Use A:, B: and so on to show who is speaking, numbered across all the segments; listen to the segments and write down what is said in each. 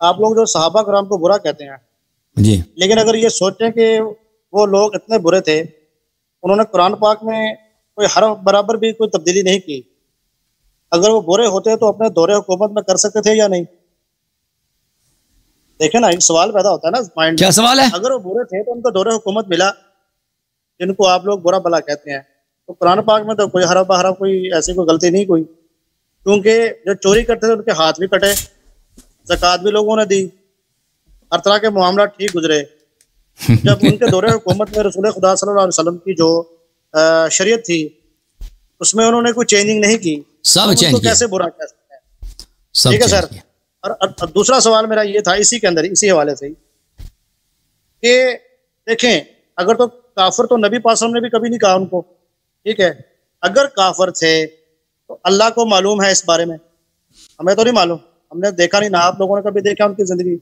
A: आप लोग जो सहाबा कराम को बुरा कहते हैं।
B: जी।
A: लेकिन अगर ये सोचें कि वो लोग इतने बुरे थे उन्होंने कुरान पाक में कोई हर बराबर भी कोई तब्दीली नहीं की। अगर वो बुरे होते तो अपने दौरे हुकूमत में कर सकते थे या नहीं? देखे ना एक सवाल पैदा होता है ना माइंड
B: क्या सवाल है?
A: अगर वो बुरे थे तो उनको दौरे हुकूमत मिला जिनको आप लोग बुरा भला कहते हैं। तो कुरान पाक में तो कोई हरा बहरा कोई ऐसी कोई गलती नहीं कोई क्योंकि जो चोरी करते थे उनके हाथ भी कटे। जक़ात भी लोगों ने दी। हर तरह के मामला ठीक गुजरे। जब उनके दौरे हुकूमत में रसूल खुदा सल्लल्लाहु अलैहि वसल्लम की जो शरीयत थी उसमें उन्होंने कोई चेंजिंग नहीं की।
B: सब
A: तो
B: चेंज
A: कैसे बुरा कह सकते हैं? ठीक है सर। और, और, दूसरा सवाल मेरा ये था इसी के अंदर इसी हवाले से ही कि देखें अगर तो काफर तो नबी पासम ने भी कभी नहीं कहा उनको। ठीक है? अगर काफर थे तो अल्लाह को मालूम है इस बारे में। हमें तो नहीं मालूम। हमने देखा नहीं ना आप लोगों ने कभी देखा उनकी ज़िंदगी?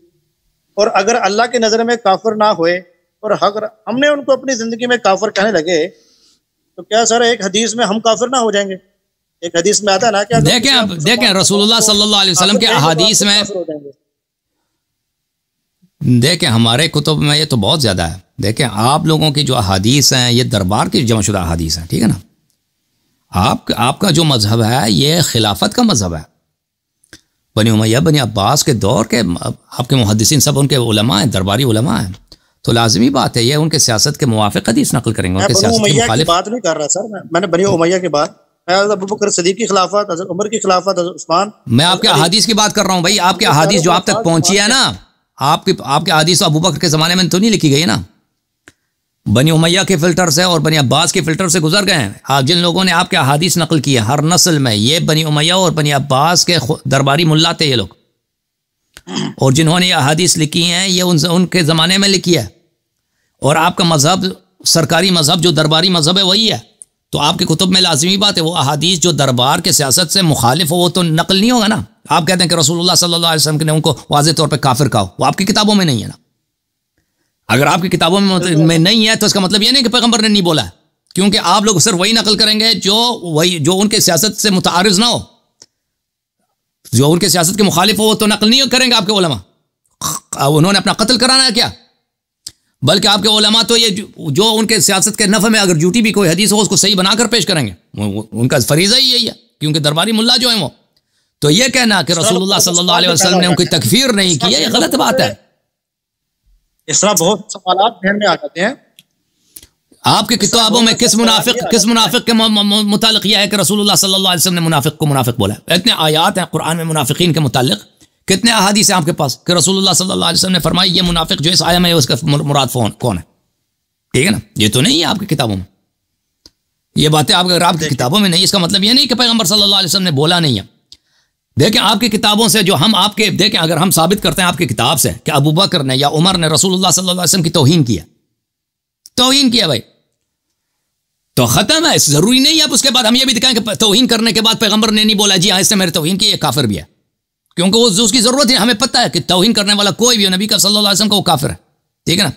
A: और अगर अल्लाह की नज़र में काफर ना हुए और अगर हमने उनको अपनी ज़िंदगी में काफर कहने लगे तो क्या सर एक हदीस में हम काफिर ना हो जाएँगे? एक हदीस में आता है ना क्या
B: देखें आप देखें रसूलुल्लाह सल्लल्लाहु अलैहि वसल्लम के अहादीस में देखें हमारे कुतुब में ये तो बहुत ज़्यादा है। देखें आप लोगों की जो अहादीस हैं ये दरबार की जमशुदा अहादीस हैं ठीक है ना? आप आपका जो मज़हब है ये खिलाफत का मज़हब है। बनी उमैया बनी अब्बास के दौर के आपके मुहदसिन सब उनके उलमा हैं दरबारी उलमा हैं। तो लाजमी बात है ये उनके सियासत के मुवाफिक हदीस नकल करेंगे उनके सियासत के मुखालिफ।
A: बात नहीं कर रहा सर मैं, मैंने बनी उमैया की बात। मैं अबू बकर सदीक की खिलाफत हज़रत उमर की खिलाफत हज़रत उस्मान।
B: मैं आपके अहादीस की बात कर रहा हूँ भाई आपके अहादीस जो आप तक पहुँची है ना आपके आपके अहादीस तो अबू बकर के ज़माने में तो नहीं लिखी गई है ना? बनी उमैया के फ़िल्टर से और बनी अब्बास के फ़िल्टर से गुजर गए हैं। आप जिन लोगों ने आपके अहादीस नकल किए, हर नस्ल में ये बनी उमैया और बनी अब्बास के दरबारी मुल्ला थे ये लोग। और जिन्होंने ये अहादीस लिखी हैं, ये उन उनके ज़माने में लिखी है। और आपका मज़हब, सरकारी मज़हब, जो दरबारी मज़हब है, वही है। तो आपके कुतुब में लाजमी बात है, वो अहादीस जो दरबार के सियासत से मुखालिफ हो, वो तो नकल नहीं होगा ना। आप कहते हैं कि रसूलुल्लाह सल्लल्लाहु अलैहि वसल्लम ने उनको वाज तौर पर काफिर कहा, वो आपकी किताबों में नहीं है ना। अगर आपकी किताबों में, मतलब- में नहीं है तो इसका मतलब ये नहीं कि पैगंबर ने नहीं बोला। क्योंकि आप लोग सिर्फ़ वही नकल करेंगे जो वही जो उनके सियासत से मुतारज ना हो। जो उनके सियासत के मुखालिफ हो वो तो नकल नहीं करेंगे आपके उलमा। उन्होंने अपना कत्ल कराना है क्या? बल्कि आपके उलमा तो ये जो, उनके सियासत के नफ़े में अगर झूठी भी कोई हदीस हो उसको सही बनाकर पेश करेंगे। उनका फरीज़ा ही यही है क्योंकि दरबारी मुल्ला जो है वो। तो ये कहना कि रसूलुल्लाह सल्लल्लाहु अलैहि वसल्लम ने उनकी तकफीर नहीं की है ये गलत बात है।
A: इस तरह बहुत सवाल में आ जाते हैं।
B: आपकी किताबों में किस मुनाफिक किस मुनाफिक के मुतालिक यह है कि रसूलुल्लाह सल्लल्लाहु अलैहि वसल्लम ने मुनाफिक को मुनाफिक बोला है। इतने आयात हैं कुरान में मुनाफिकीन के मुतालिक। कितने अहादीस हैं आपके पास कि रसूलुल्लाह सल्लल्लाहु अलैहि वसल्लम ने फरमाई ये मुनाफिक जो इस आया में है उसका मुराद फ़ोन कौन है? ठीक है ना? ये तो नहीं है आपकी किताबों में। ये बातें आप अगर आपकी किताबों में नहीं इसका मतलब ये नहीं कि पैगंबर सल्लल्लाहु अलैहि वसल्लम ने बोला नहीं है। देखें आपकी किताबों से जो हम आपके देखें अगर हम साबित करते हैं आपकी किताब से कि अबू बकर ने या उमर ने रसूलुल्लाह सल्लल्लाहु अलैहि वसल्लम की तोहीन किया तोहीन किया भाई। तो खत्म है ज़रूरी नहीं है। अब उसके बाद हम ये भी दिखाएँ कि तोहीन करने के बाद पैगंबर ने नहीं बोला, जी हाँ इससे मेरे तोहीन की, ये काफिर भी है। क्योंकि वो, उसकी ज़रूरत है। हमें पता है कि तोहीन करने वाला कोई भी हो, नबी का सल्लल्लाहु का वो काफिर है। ठीक है ना?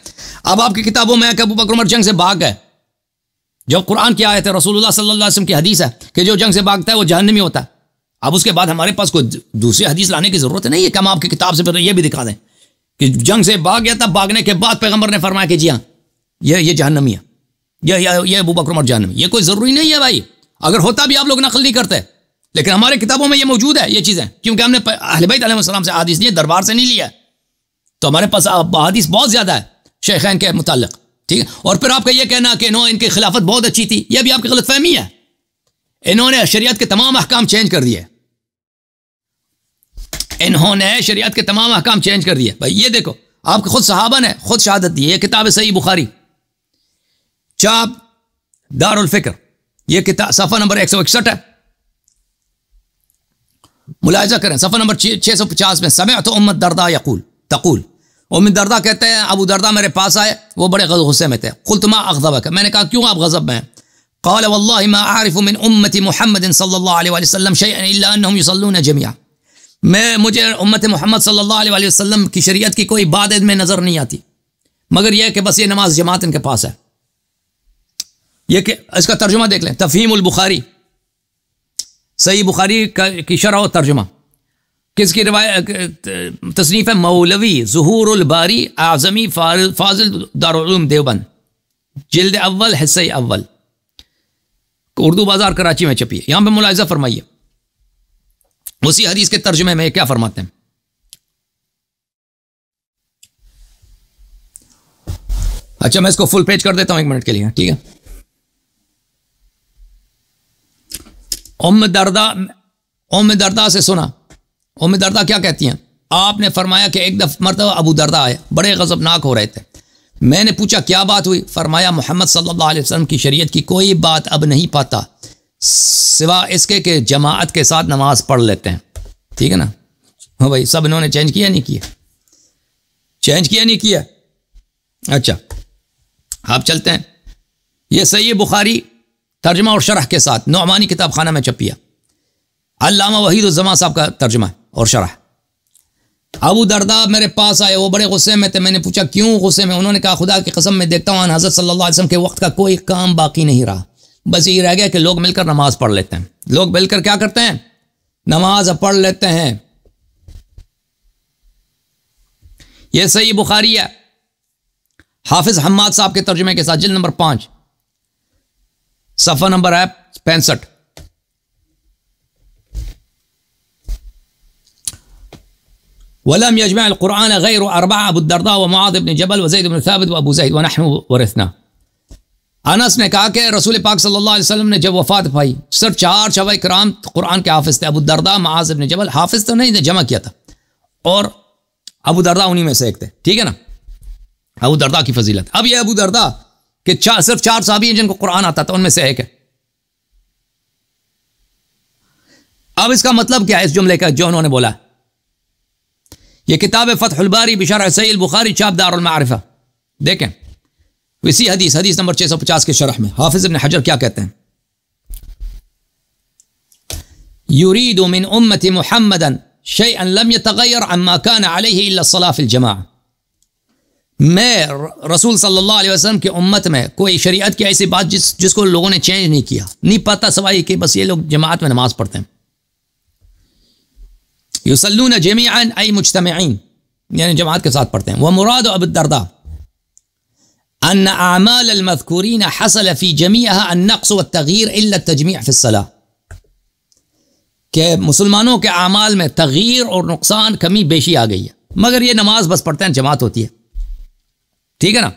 B: अब आपकी किताबों में अबू बकर उमर जंग से भाग गए। जब कुरान की आयत है, रसूलुल्लाह वसल्लम की हदीस है कि जो जंग से भागता है, वो जहन्नमी होता है। अब उसके बाद हमारे पास कोई दूसरी हदीस लाने की ज़रूरत नहीं है कि हम आपकी किताब से फिर ये भी दिखा दें कि जंग से भाग गया था, भागने के बाद पैगंबर ने फरमाया कि जी हाँ ये ये जहन्नमी है। ये ये ये अबू बकर उमर जहन्नमी ये कोई ज़रूरी नहीं है भाई। अगर होता भी आप लोग नकल नहीं करते। लेकिन हमारे किताबों में ये मौजूद है, ये चीज़ें। क्योंकि हमने अहलबैत अलैहिस्सलाम से हदीस नहीं, दरबार से नहीं लिया। तो हमारे पास हदीस बहुत ज़्यादा है शेखैन के मुतल ठीक है? और फिर आपका ये कहना कि नो, इनकी खिलाफत बहुत अच्छी थी यह भी आपकी गलत फहमी है। इन्होंने शरीयत के तमाम अहकाम चेंज कर दिए। इन्होंने शरीयत के तमाम अहकाम चेंज कर दिए। भाई, ये देखो, आपके खुद सहाबा ने खुद शहादत दी है। किताब सही बुखारी। चाप दारुल फ़िक्र। ये किताब सफ़ा नंबर एक सौ इकसठ है। मुलायजा करें। सफ़ा नंबर छः सौ पचास में समय तो उम्मत दरदा यकूल। तकूल। उम्मद दरदा कहते हैं, अबू दरदा मेरे पास आए, वो बड़े गुस्से में थे। खुलतमा अगजब है। मैंने कहा, क्यों आप गजब में हैं? कौल वल्लाहि मा आरिफ मिन उम्मती मोहम्मद सल्लल्लाहु अलैहि वसल्लम शैअन इल्ला अन्नहुम युसल्लून जमिया मैं मुझे उम्मत मोहम्मद सल्लल्लाहु अलैहि वसल्लम की शरीयत की कोई बात में नज़र नहीं आती मगर यह कि बस ये नमाज़ जमात इनके पास है ये कि इसका तर्जुमा देख लें तफहीम बुखारी सही बुखारी की शरह तर्जुमा किसकी रिवायत तसनीफ़ है मौलवी जहूरबारी आज़मी फाजिल दारूम देवबंद जल्द अव्वल हिस्से अव्वल उर्दू बाज़ार कराची में छपी है। यहाँ पर मुलायजा फरमाइए। उसी हदीस के तर्जुमे में क्या फरमाते हैं? अच्छा मैं इसको फुल पेज कर देता हूँ एक मिनट के लिए ठीक है? उम दरदा उम दरदा से सुना। उम दरदा क्या कहती हैं? आपने फरमाया कि एक दफ मरतबा अबू दरदा आए बड़े गजबनाक हो रहे थे। मैंने पूछा, क्या बात हुई? फरमाया, मोहम्मद सल्लल्लाहु अलैहि वसल्लम की शरीयत की कोई बात अब नहीं पाता, सिवा इसके कि जमात के साथ नमाज़ पढ़ लेते हैं। ठीक है ना? हाँ भाई, सब इन्होंने चेंज किया नहीं किया? चेंज किया नहीं किया? अच्छा आप चलते हैं। ये सही बुखारी, तर्जमा और शरह के साथ। नौमानी किताब खाना में छपिया अल्लामा वहीद जमा साहब का तर्जमा और शरह। अबू दरदा मेरे पास आए, वो बड़े गुस्से में थे, मैंने पूछा, क्यों गुस्से में? उन्होंने कहा, खुदा की कसम, में देखता हूँ हज़रत सल्लल्लाहु अलैहि वसल्लम के वक्त का कोई काम बाकी नहीं रहा। बस ये रह गया कि लोग मिलकर नमाज़ पढ़ लेते हैं। लोग मिलकर क्या करते हैं? नमाज़ पढ़ लेते हैं। यह सही बुखारी है। हाफिज हम्माद साहब के तर्जुमे के साथ जिल नंबर पाँच, सफ़ा नंबर है पैंसठ। कुरान गैर अरबा अबुदरदा व माद इबन जबल वजैद इबन साबित व अबू जैद व नहनु वरथना अनस ने कहा कि रसूल पाक सल्लल्लाहु अलैहि वसल्लम ने जब वफात पाई सिर्फ़ चार शवा कराम कुरान के हाफिज थे अबू दरदा माज इबन जबल हाफिज तो नहीं जमा किया था और अबू दरदा उन्हीं में से एक थे ठीक है ना अबू दरदा की फजीलत अब यह अबू दरदा कि चार सिर्फ़ चार साहबी हैं जिनको कुरान आता था उनमें से एक है अब इसका मतलब क्या है इस जुमले का जो उन्होंने बोला यह किताब फ़तहुलबारी बिशार सैल बुखारी, चाप दारमारिफा देखें। इसी हदीस हदीस नंबर 650 के शरह में। हाफिज इब्न हजर क्या कहते हैं? युरीद मिन उम्मती मुहम्मदन शैअन लम यतगैर अम्मा कान अलैहि इल्ला सलाह फिल जमा मैं रसूल सल्लल्लाहु अलैहि वसल्लम की उम्मत में कोई शरीयत की ऐसी बात जिस, जिसको लोगों ने चेंज नहीं किया। नहीं पता सवाई कि बस ये लोग जमात में नमाज़ पढ़ते हैं। यूसलून ज़मीन आई मुशतमीन यानी जमात के साथ पढ़ते हैं वह मुराद अबदरदा अन आमाल अलमदकूरीन हसल फ़ी जमी नक्स व तगीर तजमी फ़िसला के मुसलमानों के अमाल में तगीर और नुकसान कमी बेशी आ गई है मगर ये नमाज़ बस पढ़ते हैं जमात होती है ठीक है ना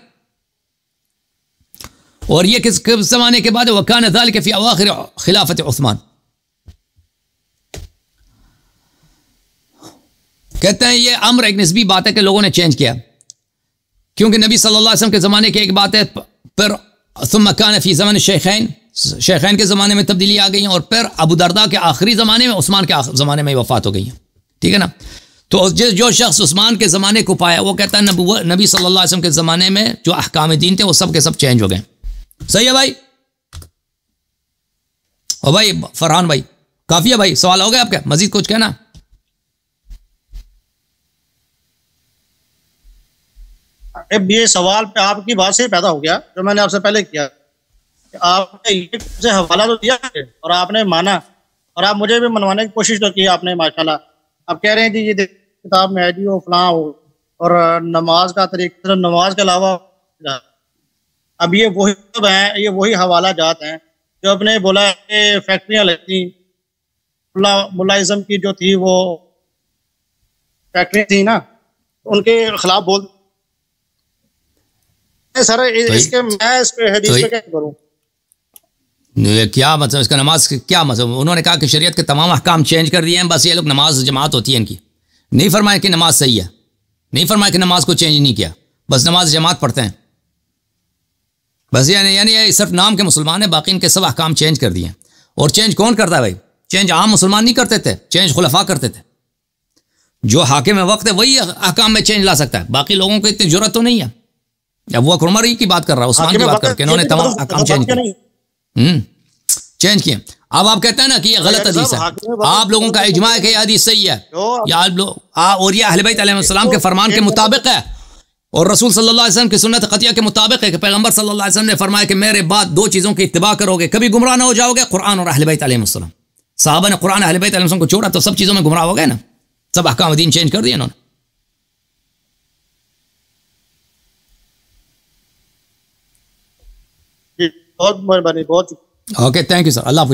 B: और ये किस जमाने के बाद वकान दाल के फ़ी अवाखिर खिलाफत उस्मान कहते हैं, ये अमर एक नस्बी बात है कि लोगों ने चेंज किया। क्योंकि नबी सल्लल्लाहु अलैहि वसल्लम के ज़माने की एक बात है, फिर मकान फ़ी ज़मान शेखैन। शेखैन के ज़माने में तब्दीली आ गई और फिर अबू दरदा के आखिरी ज़माने में, उस्मान के ज़माने में वफ़ात हो गई है। ठीक है ना? तो जिस जो शख्स उस्मान के ज़माने को पाया, वो कहता है नबी सल्लल्लाहु अलैहि वसल्लम के ज़माने में जो अहकाम दीन थे, वो सब के सब चेंज हो गए सही है भाई? ओ भाई, फरहान भाई काफ़ी है भाई, सवाल हो गया आपका? मजीद कुछ कहना?
A: अब ये सवाल पे आपकी बात से पैदा हो गया, जो मैंने आपसे पहले किया। कि आपने ये हवाला तो दिया और आपने माना, और आप मुझे भी मनवाने की कोशिश तो की आपने, माशाल्लाह। आप कह रहे हैं जी, ये किताब में है जी, वो फलां हो, और नमाज़ का तरीका नमाज़ के अलावा अब ये वही सब हैं, ये वही हवाला जात हैं, जो अपने बोला कि फैक्ट्रियाँ लगती मुलाजिम की जो थी वो फैक्ट्री थी ना, उनके खिलाफ बोल सर तो इसके मैं इस पे हदीस तो पे क्या करूँ?
B: क्या मतलब इसका नमाज़ क्या मतलब? उन्होंने कहा कि शरीयत के तमाम अहकाम चेंज कर दिए हैं बस ये लोग नमाज़ जमात होती है इनकी। नहीं फरमाया कि नमाज़ सही है। नहीं फरमाया कि नमाज़ को चेंज नहीं किया। बस नमाज़ जमात पढ़ते हैं। बस यानी यानी ये सिर्फ़ नाम के मुसलमान हैं बाकी इनके सब अहकाम चेंज कर दिए हैं। और चेंज कौन करता है भाई? चेंज आम मुसलमान नहीं करते थे चेंज खुलफा करते थे। जो हाकिम वक्त है वही अहकाम में चेंज ला सकता है। बाकी लोगों को इतनी ज़रूरत तो नहीं है। अब वो ही की बात कर रहा है उस्मान की बात करके इन्होंने तमाम अहकाम चेंज किए। हम्म चेंज किए। अब आप कहते हैं ना कि ये गलत हदीस है। आप लोगों का इजमा है कि हदीस सही है। या आप लोग और ये अहलबैतम के फरमान के मुताबिक है। और रसूल सल्लल्लाहु अलैहि वसल्लम की सुन्नत खतिया के मुताबिक है कि पैगंबर सल्लल्लाहु अलैहि वसल्लम ने फरमाया कि मेरे बाद दो चीज़ों की इतबा करोगे कभी गुमराह ना हो जाओगे कुरान और अहलबैत साहबा ने कुरान अहलबैत को छोड़ा तो सब चीज़ों में गुमराह हो गए ना। सब अहकाम दीन चेंज कर दिए इन्होंने
A: जी बहुत मेहरबानी बहुत
B: okay thank you sir Allah